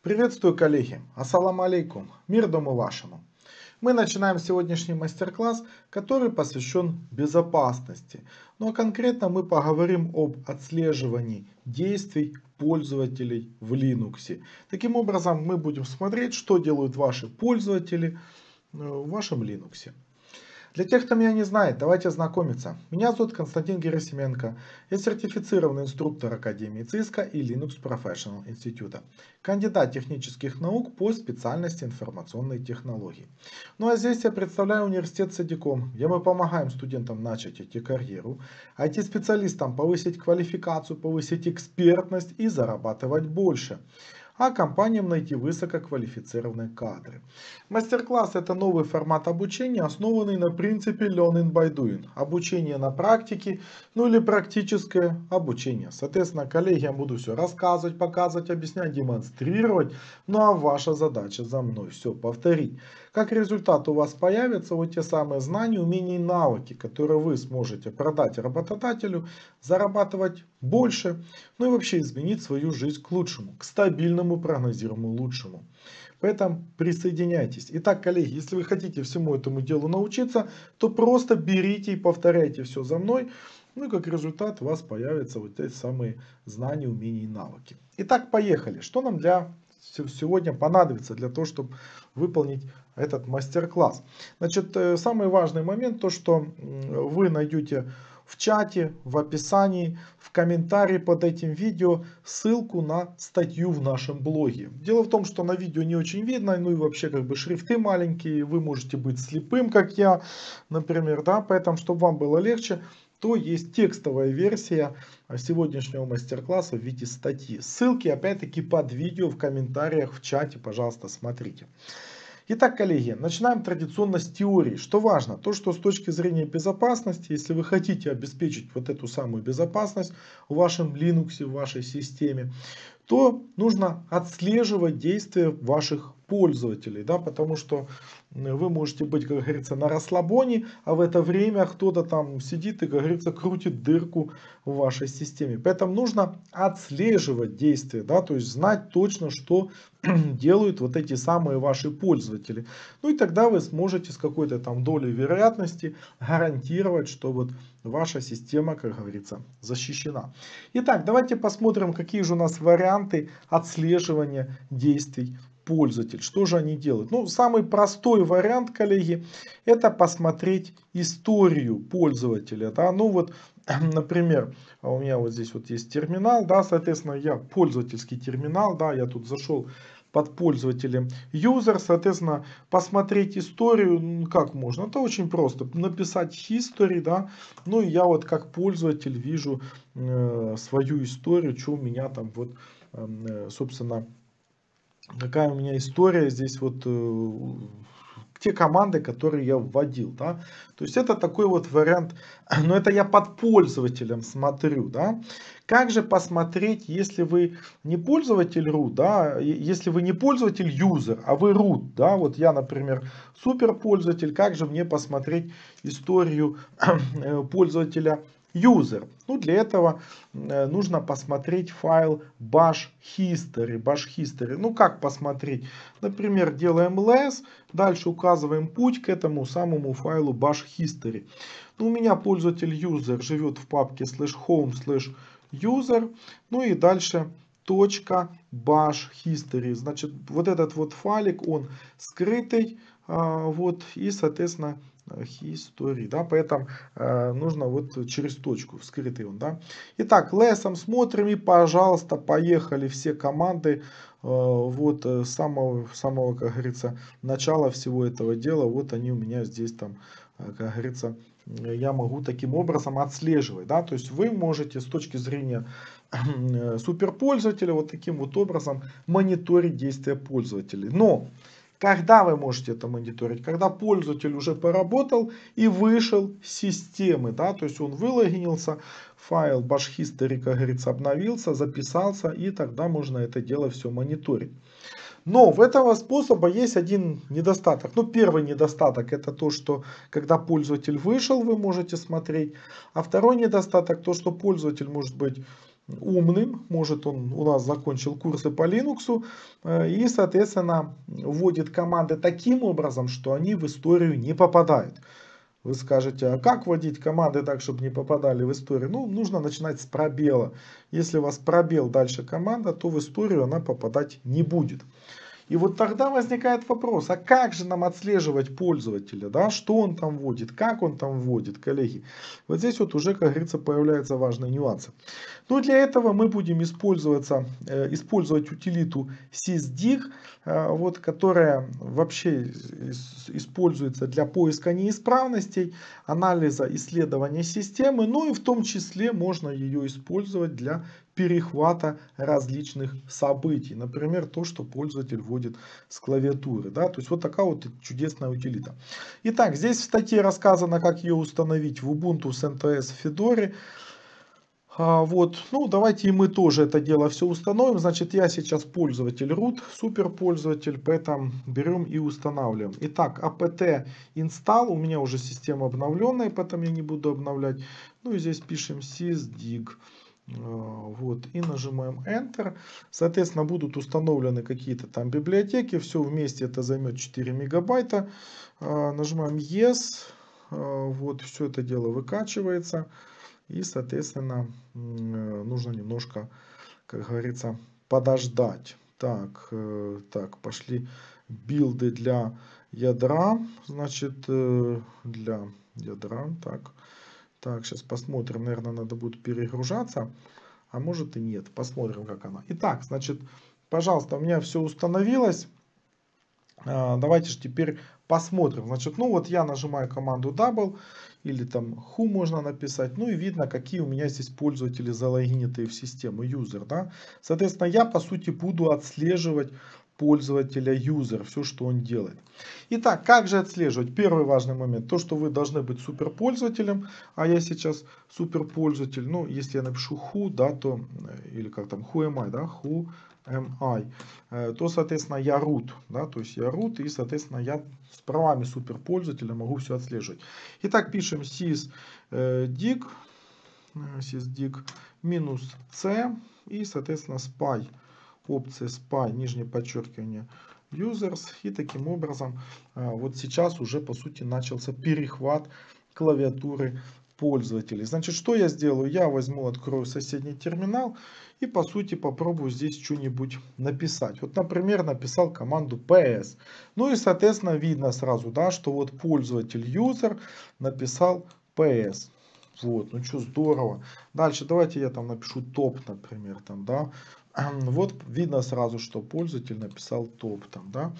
Приветствую, коллеги! Ассаламу алейкум! Мир дому вашему! Мы начинаем сегодняшний мастер-класс, который посвящен безопасности. Ну а конкретно мы поговорим об отслеживании действий пользователей в Linux. Таким образом мы будем смотреть, что делают ваши пользователи э, в вашем Linux. Для тех, кто меня не знает, давайте знакомиться. Меня зовут Константин Герасименко. Я сертифицированный инструктор Академии ЦИСКа и Linux Professional Института. Кандидат технических наук по специальности информационной технологии. Ну а здесь я представляю университет Садиком, где мы помогаем студентам начать идти карьеру, IT-специалистам повысить квалификацию, повысить экспертность и зарабатывать больше а компаниям найти высококвалифицированные кадры. Мастер-класс это новый формат обучения, основанный на принципе Learning by Doing. Обучение на практике, ну или практическое обучение. Соответственно, коллегам буду все рассказывать, показывать, объяснять, демонстрировать. Ну а ваша задача за мной все повторить. Как результат у вас появятся вот те самые знания, умения и навыки, которые вы сможете продать работодателю, зарабатывать больше, ну и вообще изменить свою жизнь к лучшему, к стабильному прогнозируемому лучшему. Поэтому присоединяйтесь. Итак, коллеги, если вы хотите всему этому делу научиться, то просто берите и повторяйте все за мной. Ну и как результат у вас появятся вот эти самые знания, умения и навыки. Итак, поехали. Что нам для сегодня понадобится для того, чтобы выполнить этот мастер-класс. Значит, э, самый важный момент, то что вы найдете в чате, в описании, в комментарии под этим видео ссылку на статью в нашем блоге. Дело в том, что на видео не очень видно, ну и вообще как бы шрифты маленькие, вы можете быть слепым, как я, например, да, поэтому, чтобы вам было легче, то есть текстовая версия сегодняшнего мастер-класса в виде статьи. Ссылки опять-таки под видео в комментариях в чате, пожалуйста, смотрите. Итак, коллеги, начинаем традиционно с теории. Что важно? То, что с точки зрения безопасности, если вы хотите обеспечить вот эту самую безопасность в вашем Linux, в вашей системе, то нужно отслеживать действия ваших пользователей, да, потому что вы можете быть, как говорится, на расслабоне, а в это время кто-то там сидит и, как говорится, крутит дырку в вашей системе. Поэтому нужно отслеживать действия, да, то есть знать точно, что делают вот эти самые ваши пользователи. Ну и тогда вы сможете с какой-то там долей вероятности гарантировать, что вот ваша система, как говорится, защищена. Итак, давайте посмотрим, какие же у нас варианты отслеживания действий пользователь. Что же они делают? Ну, самый простой вариант, коллеги, это посмотреть историю пользователя. Да? Ну вот, например, у меня вот здесь вот есть терминал, да, соответственно, я пользовательский терминал, да, я тут зашел под пользователем user, соответственно, посмотреть историю, как можно, это очень просто, написать history, да, ну и я вот как пользователь вижу э, свою историю, что у меня там вот, эм, э, собственно, какая у меня история здесь вот э, те команды, которые я вводил, да. То есть это такой вот вариант, но это я под пользователем смотрю, да. Как же посмотреть, если вы не пользователь root, да, если вы не пользователь user, а вы root, да, вот я, например, супер пользователь, как же мне посмотреть историю э, пользователя user. Ну, для этого э, нужно посмотреть файл bash history. Bash history. Ну, как посмотреть? Например, делаем ls, дальше указываем путь к этому самому файлу bash history. Ну, у меня пользователь user живет в папке slash home slash user. Ну и дальше точка bash history. Значит, вот этот вот файлик, он скрытый. А, вот, и, соответственно, history, да, поэтому э, нужно вот через точку, вскрытый он, да. Итак, лесом смотрим и, пожалуйста, поехали все команды, э, вот э, самого, самого, как говорится, начала всего этого дела, вот они у меня здесь там, э, как говорится, я могу таким образом отслеживать, да, то есть вы можете с точки зрения э, суперпользователя вот таким вот образом мониторить действия пользователей, но когда вы можете это мониторить? Когда пользователь уже поработал и вышел с системы. Да? То есть он вылогинился, файл bash history, как говорится, обновился, записался. И тогда можно это дело все мониторить. Но в этого способа есть один недостаток. Ну, первый недостаток это то, что когда пользователь вышел, вы можете смотреть. А второй недостаток то, что пользователь может быть умным, может он у нас закончил курсы по Linux э, и соответственно вводит команды таким образом, что они в историю не попадают. Вы скажете, а как вводить команды так, чтобы не попадали в историю? Ну, нужно начинать с пробела. Если у вас пробел дальше команда, то в историю она попадать не будет. И вот тогда возникает вопрос, а как же нам отслеживать пользователя, да, что он там вводит, как он там вводит, коллеги. Вот здесь вот уже, как говорится, появляются важные нюансы. Но для этого мы будем использоваться, э, использовать утилиту sysdig, э, вот, которая вообще используется для поиска неисправностей, анализа исследования системы, ну и в том числе можно ее использовать для перехвата различных событий. Например, то, что пользователь вводит с клавиатуры. Да? То есть вот такая вот чудесная утилита. Итак, здесь в статье рассказано, как ее установить в Ubuntu с NTS Fedora. А, вот, ну давайте и мы тоже это дело все установим. Значит, я сейчас пользователь root, супер пользователь, поэтому берем и устанавливаем. Итак, apt install, у меня уже система обновленная, поэтому я не буду обновлять. Ну и здесь пишем sysdig. Вот, и нажимаем Enter. Соответственно, будут установлены какие-то там библиотеки. Все вместе это займет 4 мегабайта. А, нажимаем Yes. А, вот, все это дело выкачивается. И, соответственно, нужно немножко, как говорится, подождать. Так, э, так, пошли билды для ядра. Значит, э, для ядра. Так. Так, сейчас посмотрим. Наверное, надо будет перегружаться. А может и нет. Посмотрим, как она. Итак, значит, пожалуйста, у меня все установилось. А, давайте же теперь посмотрим. Значит, ну вот я нажимаю команду double. Или там who можно написать. Ну и видно, какие у меня здесь пользователи залогинитые в систему. User, да. Соответственно, я по сути буду отслеживать пользователя user, все, что он делает. Итак, как же отслеживать? Первый важный момент, то, что вы должны быть суперпользователем, а я сейчас суперпользователь, ну, если я напишу who, да, то, э, или как там, who am I, да, who am I, э, то, соответственно, я root, да, то есть я root, и, соответственно, я с правами суперпользователя могу все отслеживать. Итак, пишем sysdig, dig, sysdig минус c, и, соответственно, spy опции SPY, нижнее подчеркивание, users. И таким образом а, вот сейчас уже по сути начался перехват клавиатуры пользователей. Значит, что я сделаю? Я возьму, открою соседний терминал и по сути попробую здесь что-нибудь написать. Вот, например, написал команду ps. Ну и, соответственно, видно сразу, да, что вот пользователь user написал ps. Вот, ну что, здорово. Дальше давайте я там напишу топ, например, там, да. Вот видно сразу, что пользователь написал топ там, да.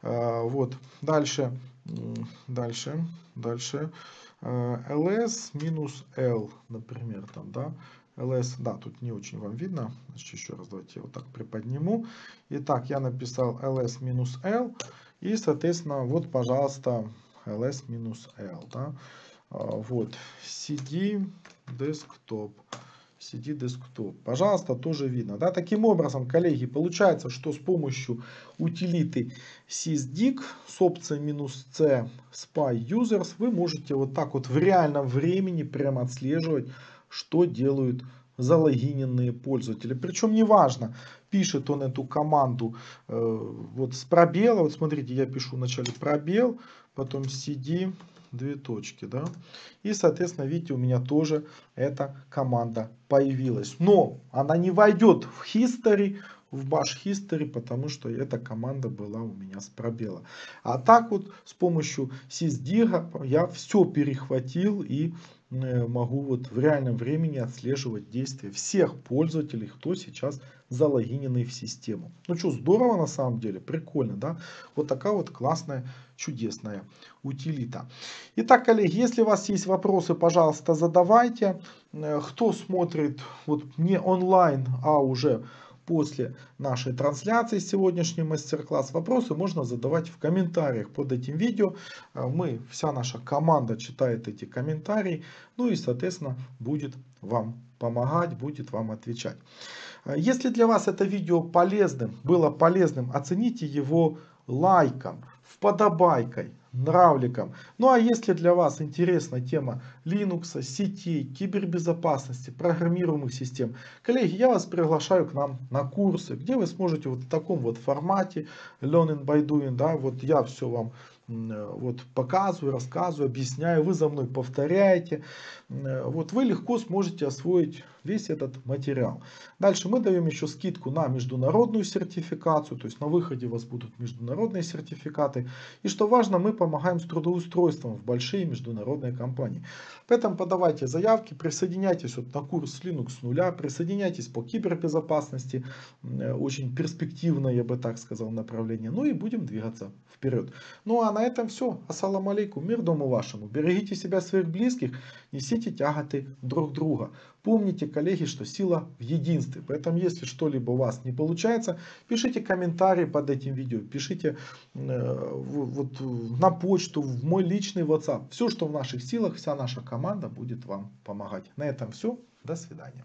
А, вот, дальше, дальше, дальше. А, ls минус l, например, там, да. ls, да, тут не очень вам видно. Значит, еще раз давайте я вот так приподниму. Итак, я написал ls минус l. И, соответственно, вот, пожалуйста, ls минус l, да. А, вот, cd desktop. CD Desktop. Пожалуйста, тоже видно. Да? Таким образом, коллеги, получается, что с помощью утилиты sysdig с опцией "-c spy users вы можете вот так вот в реальном времени прямо отслеживать, что делают залогиненные пользователи. Причем неважно, пишет он эту команду э, вот с пробела. Вот смотрите, я пишу вначале пробел, потом cd две точки, да. И, соответственно, видите, у меня тоже эта команда появилась. Но она не войдет в history, в bash history, потому что эта команда была у меня с пробела. А так вот с помощью sysdig я все перехватил и могу вот в реальном времени отслеживать действия всех пользователей, кто сейчас залогиненный в систему. Ну что, здорово на самом деле, прикольно, да? Вот такая вот классная, чудесная утилита. Итак, коллеги, если у вас есть вопросы, пожалуйста, задавайте. Э, кто смотрит вот не онлайн, а уже после нашей трансляции сегодняшний мастер-класс. Вопросы можно задавать в комментариях под этим видео. Э, мы, вся наша команда читает эти комментарии. Ну и, соответственно, будет вам помогать, будет вам отвечать. Э, если для вас это видео полезным, было полезным, оцените его лайком, вподобайкой. Нравликом. Ну а если для вас интересна тема Linux, сетей, кибербезопасности, программируемых систем, коллеги, я вас приглашаю к нам на курсы, где вы сможете вот в таком вот формате Learning by Doing, да, вот я все вам Э, вот показываю, рассказываю, объясняю, вы за мной повторяете. Э, вот вы легко сможете освоить весь этот материал. Дальше мы даем еще скидку на международную сертификацию, то есть на выходе у вас будут международные сертификаты. И что важно, мы помогаем с трудоустройством в большие международные компании. Поэтому подавайте заявки, присоединяйтесь вот на курс Linux с нуля, присоединяйтесь по кибербезопасности, э, очень перспективное, я бы так сказал, направление. Ну и будем двигаться вперед. Ну а на этом все. Ассаламу алейкум, мир дому вашему. Берегите себя, своих близких, несите тяготы друг друга. Помните, коллеги, что сила в единстве. Поэтому, если что-либо у вас не получается, пишите комментарии под этим видео, пишите э, вот, на почту, в мой личный WhatsApp. Все, что в наших силах, вся наша команда будет вам помогать. На этом все. До свидания.